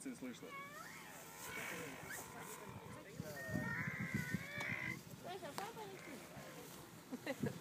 рации слышно. Слышь, а папа летит?